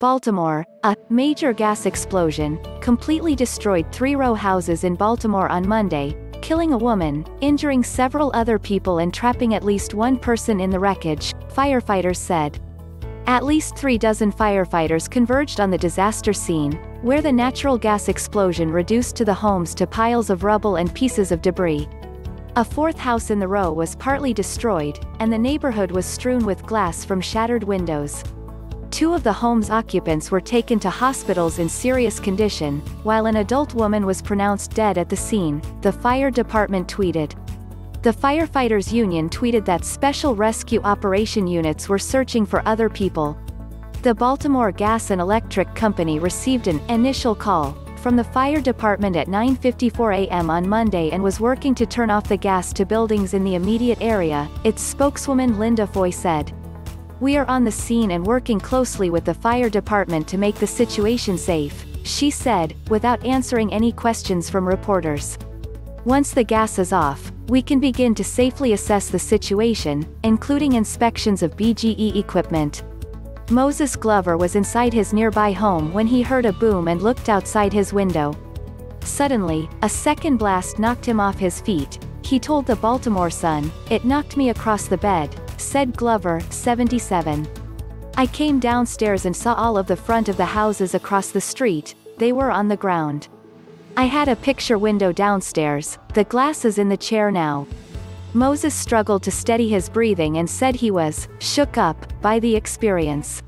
Baltimore, a major gas explosion completely destroyed three row houses in Baltimore on Monday, killing a woman, injuring several other people and trapping at least one person in the wreckage, firefighters said. At least three dozen firefighters converged on the disaster scene, where the natural gas explosion reduced to the homes to piles of rubble and pieces of debris. A fourth house in the row was partly destroyed, and the neighborhood was strewn with glass from shattered windows. Two of the home's occupants were taken to hospitals in serious condition, while an adult woman was pronounced dead at the scene, the fire department tweeted. The firefighters union tweeted that special rescue operation units were searching for other people. The Baltimore Gas and Electric Company received an initial call from the fire department at 9:54 a.m. on Monday and was working to turn off the gas to buildings in the immediate area, its spokeswoman Linda Foy said. We are on the scene and working closely with the fire department to make the situation safe, she said, without answering any questions from reporters. Once the gas is off, we can begin to safely assess the situation, including inspections of BGE equipment. Moses Glover was inside his nearby home when he heard a boom and looked outside his window. Suddenly, a second blast knocked him off his feet, he told the Baltimore Sun, it knocked me across the bed, said Glover, 77. I came downstairs and saw all of the front of the houses across the street, they were on the ground. I had a picture window downstairs, the glass is in the chair now. Moses struggled to steady his breathing and said he was shook up by the experience.